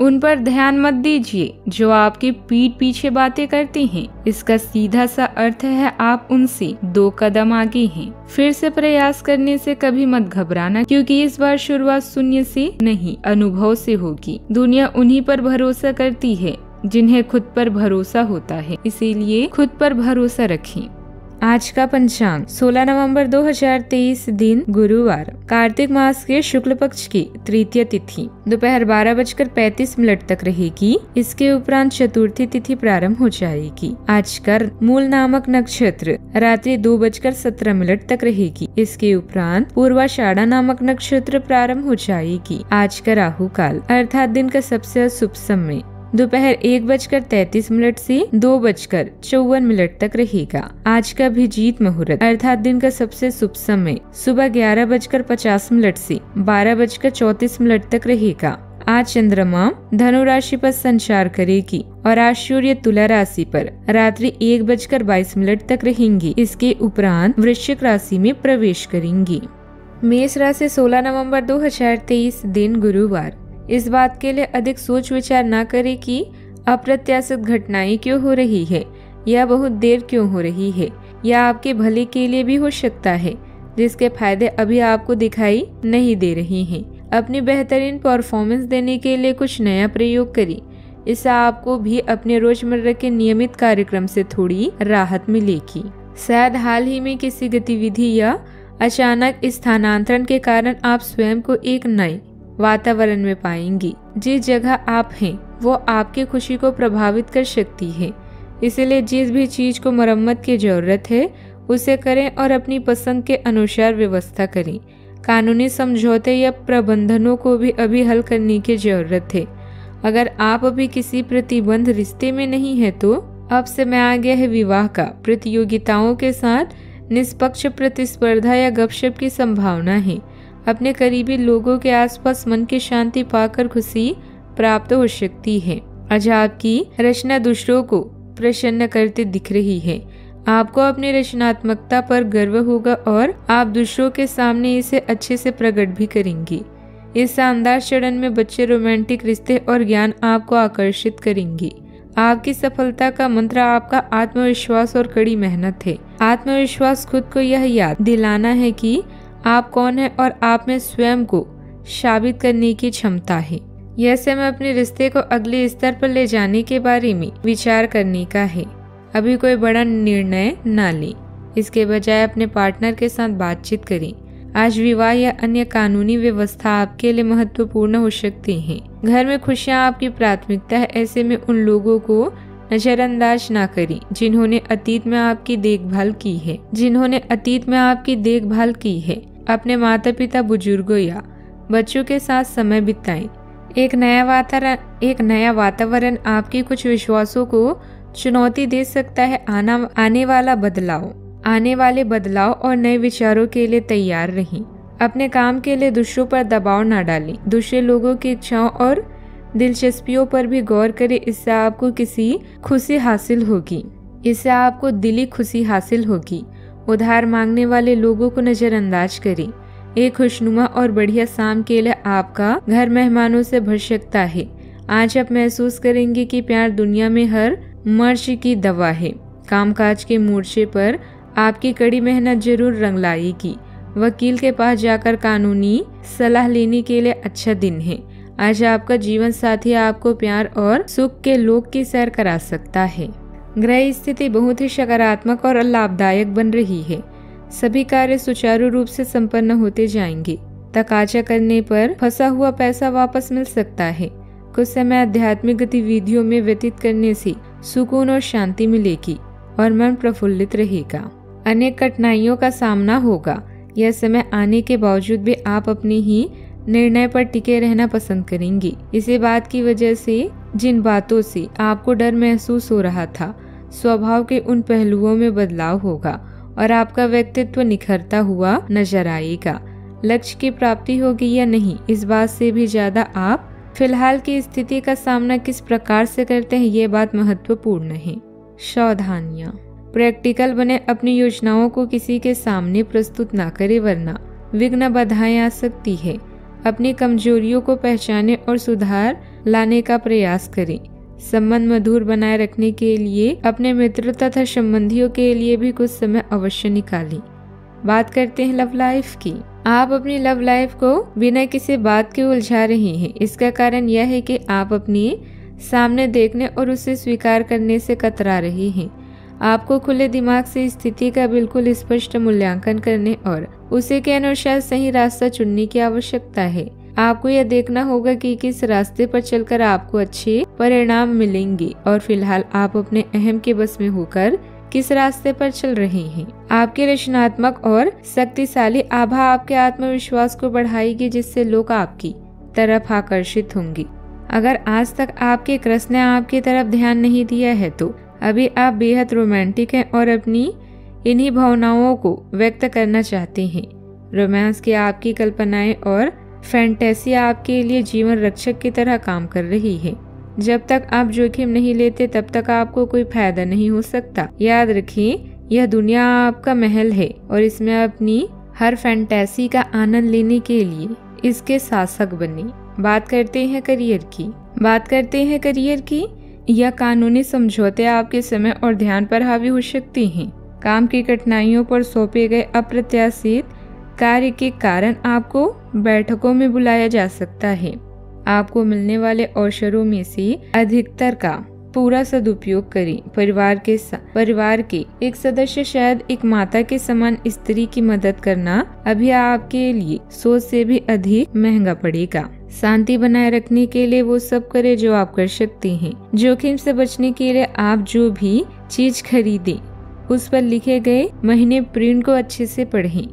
उन पर ध्यान मत दीजिए, जो आपके पीठ पीछे बातें करती हैं। इसका सीधा सा अर्थ है आप उनसे दो कदम आगे हैं। फिर से प्रयास करने से कभी मत घबराना, क्योंकि इस बार शुरुआत शून्य से नहीं, अनुभव से होगी दुनिया उन्हीं पर भरोसा करती है, जिन्हें खुद पर भरोसा होता है इसीलिए खुद पर भरोसा रखें आज का पंचांग 16 नवंबर 2023 दिन गुरुवार, कार्तिक मास के शुक्ल पक्ष की तृतीय तिथि। दोपहर बारह बजकर पैतीस मिनट तक रहेगी, इसके उपरांत चतुर्थी तिथि प्रारंभ हो जाएगी। आज कर मूल नामक नक्षत्र, रात्रि दो बजकर सत्रह मिनट तक रहेगी, इसके उपरांत पूर्वाषाढ़ा नामक नक्षत्र प्रारंभ हो जाएगी। आज का राहु काल, अर्थात दिन का सबसे शुभ समय। दोपहर एक बजकर तैतीस मिनट से दो बजकर चौवन मिनट तक रहेगा। आज का भी जीत मुहूर्त, अर्थात दिन का सबसे शुभ समय, सुबह ग्यारह बजकर पचास मिनट से बारह बजकर चौतीस मिनट तक रहेगा। आज चंद्रमा धनु राशि पर संचार करेगी और आज सूर्य तुला राशि पर रात्रि एक बजकर बाईस मिनट तक रहेंगी। इसके उपरांत वृश्चिक राशि में प्रवेश करेंगी। मेष राशि 16 नवंबर 2023 दिन गुरुवार। इस बात के लिए अधिक सोच विचार न करें कि अप्रत्याशित घटनाएँ क्यों हो रही है, या बहुत देर क्यों हो रही है, या आपके भले के लिए भी हो सकता है, जिसके फ़ायदे अभी आपको दिखाई नहीं दे रहे हैं। अपनी बेहतरीन परफॉर्मेंस देने के लिए कुछ नया प्रयोग करें। इससे आपको भी अपने रोज़मर्रा के नियमित कार्यक्रम से थोड़ी राहत मिलेगी। शायद हाल ही में किसी गतिविधि या अचानक स्थानांतरण के कारण आप स्वयं को एक नए वातावरण में पाएँगी। जिस जगह आप हैं, वो आपकी खुशी को प्रभावित कर सकती है। इसलिए जिस भी चीज़ को मरम्मत की ज़रूरत है, उसे करें और अपनी पसंद के अनुसार व्यवस्था करें। कानूनी समझौते या प्रबंधनों को भी अभी हल करने की ज़रूरत है। अगर आप अभी किसी प्रतिबंध रिश्ते में नहीं है तो अब समय आ गया है विवाह का। प्रतियोगिताओं के साथ निष्पक्ष प्रतिस्पर्धा या गपशप की संभावना है। अपने करीबी लोगों के आसपास मन की शांति पाकर खुशी प्राप्त हो सकती है। आज आपकी रचना दूसरों को प्रसन्न करते दिख रही है। आपको अपनी रचनात्मकता पर गर्व होगा और आप दूसरों के सामने इसे अच्छे से प्रकट भी करेंगी। इस शानदार चरण में बच्चे रोमांटिक रिश्ते और ज्ञान आपको आकर्षित करेंगी। आपकी सफलता का मंत्र आपका आत्मविश्वास और कड़ी मेहनत है। आत्मविश्वास खुद को यह याद दिलाना है कि आप कौन है और आप में स्वयं को साबित करने की क्षमता है। यह समय अपने रिश्ते को अगले स्तर पर ले जाने के बारे में विचार करने का है। अभी कोई बड़ा निर्णय न लें। इसके बजाय अपने पार्टनर के साथ बातचीत करें। आज विवाह या अन्य कानूनी व्यवस्था आपके लिए महत्वपूर्ण हो सकती है। घर में खुशियाँ आपकी प्राथमिकता है, ऐसे में उन लोगों को नजरअंदाज ना करें, जिन्होंने अतीत में आपकी देखभाल की है। जिन्होंने अतीत में आपकी देखभाल की है। अपने माता पिता बुज़ुर्गों या बच्चों के साथ समय बिताएँ। एक नया वातावरण, एक नया वातावरण आपके कुछ विश्वासों को चुनौती दे सकता है। आना, आने वाला बदलाव, आने वाले बदलाव और नए विचारों के लिए तैयार रहें। अपने काम के लिए दूसरों पर दबाव न डालें। दूसरे लोगों की इच्छाओं और दिलचस्पियों पर भी गौर करें। इससे आपको किसी खुशी हासिल होगी। इससे आपको दिली खुशी हासिल होगी। उधार मांगने वाले लोगों को नजरअंदाज करें। एक खुशनुमा और बढ़िया शाम के लिए आपका घर मेहमानों से भर सकता है। आज आप महसूस करेंगे कि प्यार दुनिया में हर मर्ज की दवा है। कामकाज के मोर्चे पर आपकी कड़ी मेहनत ज़रूर रंग लाएगी। वकील के पास जाकर कानूनी सलाह लेने के लिए अच्छा दिन है। आज आपका जीवन साथी आपको प्यार और सुख के लोक की सैर करा सकता है। ग्रह स्थिति बहुत ही सकारात्मक और लाभदायक बन रही है। सभी कार्य सुचारू रूप से संपन्न होते जाएँगे। तकाचा करने पर फंसा हुआ पैसा वापस मिल सकता है। कुछ समय आध्यात्मिक गतिविधियों में व्यतीत करने से सुकून और शांति मिलेगी और मन प्रफुल्लित रहेगा। अनेक कठिनाइयों का सामना होगा। यह समय आने के बावजूद भी आप अपने ही निर्णय पर टिके रहना पसंद करेंगे। इसी बात की वजह से जिन बातों से आपको डर महसूस हो रहा था स्वभाव के उन पहलुओं में बदलाव होगा और आपका व्यक्तित्व निखरता हुआ नज़र आएगा। लक्ष्य की प्राप्ति होगी या नहीं, इस बात से भी ज़्यादा आप फ़िलहाल की स्थिति का सामना किस प्रकार से करते हैं, ये बात महत्वपूर्ण है। सावधानियाँ। प्रैक्टिकल बने अपनी योजनाओं को किसी के सामने प्रस्तुत न करे, वरना विघ्न बाधाएँ आ सकती है। अपनी कमजोरियों को पहचाने और सुधार लाने का प्रयास करें। संबंध मधुर बनाए रखने के लिए, अपने मित्र तथा संबंधियों के लिए भी कुछ समय अवश्य निकालें। बात करते हैं लव लाइफ की। आप अपनी लव लाइफ को बिना किसी बात के उलझा रहे हैं। इसका कारण यह है कि आप अपने सामने देखने और उसे स्वीकार करने से कतरा रहे हैं। आपको खुले दिमाग से स्थिति का बिल्कुल स्पष्ट मूल्यांकन करने और उसे के अनुसार सही रास्ता चुनने की आवश्यकता है। आपको यह देखना होगा कि किस रास्ते पर चलकर आपको अच्छे परिणाम मिलेंगे और फ़िलहाल आप अपने अहम के बस में होकर किस रास्ते पर चल रहे हैं। आपके रचनात्मक और शक्तिशाली आभा आपके आत्मविश्वास को बढ़ाएगी, जिससे लोग आपकी तरफ़ आकर्षित होंगे। अगर आज तक आपके कृष्ण ने आपकी तरफ़ ध्यान नहीं दिया है तो अभी आप बेहद रोमांटिक हैं और अपनी इन्हीं भावनाओं को व्यक्त करना चाहते हैं। रोमांस की आपकी कल्पनाएँ और फैंटेसी आपके लिए जीवन रक्षक की तरह काम कर रही है। जब तक आप जोखिम नहीं लेते, तब तक आपको कोई फ़ायदा नहीं हो सकता। याद रखिए, यह दुनिया आपका महल है और इसमें अपनी हर फैंटेसी का आनंद लेने के लिए इसके शासक बने। बात करते हैं करियर की। बात करते हैं करियर की। यह कानूनी समझौते आपके समय और ध्यान पर हावी हो सकती हैं। काम की कठिनाइयों पर सौंपे गए अप्रत्याशित कार्य के कारण आपको बैठकों में बुलाया जा सकता है। आपको मिलने वाले अवसरों में से अधिकतर का पूरा सदुपयोग करें। परिवार के परिवार के एक सदस्य शायद एक माता के समान स्त्री की मदद करना अभी आपके लिए सोच से भी अधिक महँगा पड़ेगा। शांति बनाए रखने के लिए वो सब करे जो आप कर सकते हैं। जोखिम से बचने के लिए आप जो भी चीज़ खरीदे, उस पर लिखे गए महीने प्रिंट को अच्छे से पढ़ें।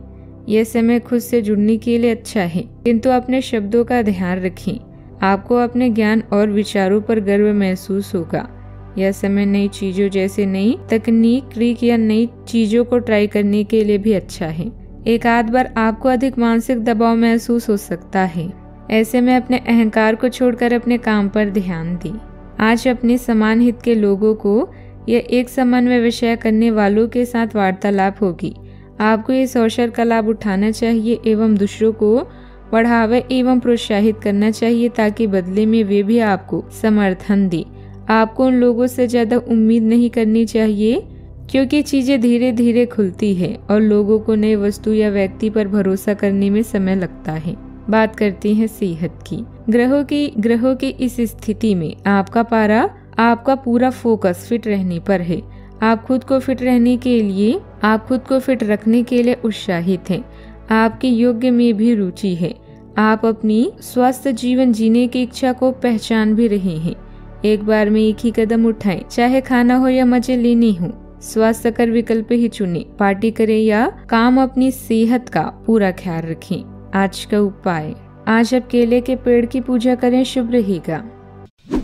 यह समय खुद से जुड़ने के लिए अच्छा है। किंतु अपने शब्दों का ध्यान रखें। आपको अपने ज्ञान और विचारों पर गर्व महसूस होगा। यह समय नई चीज़ों जैसे नई तकनीक, ट्रिक या नई चीज़ों को ट्राई करने के लिए भी अच्छा है। एक आध बार आपको अधिक मानसिक दबाव महसूस हो सकता है। ऐसे में अपने अहंकार को छोड़कर अपने काम पर ध्यान दी। आज अपने समान हित के लोगों को या एक समन्वय विषय करने वालों के साथ वार्तालाप होगी। आपको इस अवसर का लाभ उठाना चाहिए एवं दूसरों को बढ़ावा एवं प्रोत्साहित करना चाहिए ताकि बदले में वे भी आपको समर्थन दे। आपको उन लोगों से ज़्यादा उम्मीद नहीं करनी चाहिए, क्योंकि चीज़ें धीरे धीरे खुलती है और लोगों को नई वस्तु या व्यक्ति पर भरोसा करने में समय लगता है। बात करते हैं सेहत की। ग्रहों की ग्रहों की इस स्थिति में आपका पारा, आपका पूरा फोकस फिट रहने पर है। आप खुद को फिट रहने के लिए, आप खुद को फिट रखने के लिए उत्साहित हैं। आपके योग्य में भी रुचि है। आप अपनी स्वस्थ जीवन जीने की इच्छा को पहचान भी रहे हैं। एक बार में एक ही कदम उठाएँ, चाहे खाना हो या मज़े लेने हो। स्वास्थ्य कर विकल्प ही चुने। पार्टी करें या काम अपनी सेहत का पूरा ख्याल रखें। आज का उपाय, आज आप केले के पेड़ की पूजा करें। शुभ रहेगा।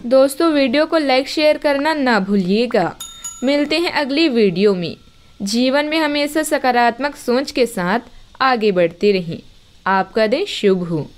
दोस्तों, वीडियो को लाइक शेयर करना ना भूलिएगा। मिलते हैं अगली वीडियो में। जीवन में हमेशा सकारात्मक सोच के साथ आगे बढ़ते रहें। आपका दिन शुभ हो।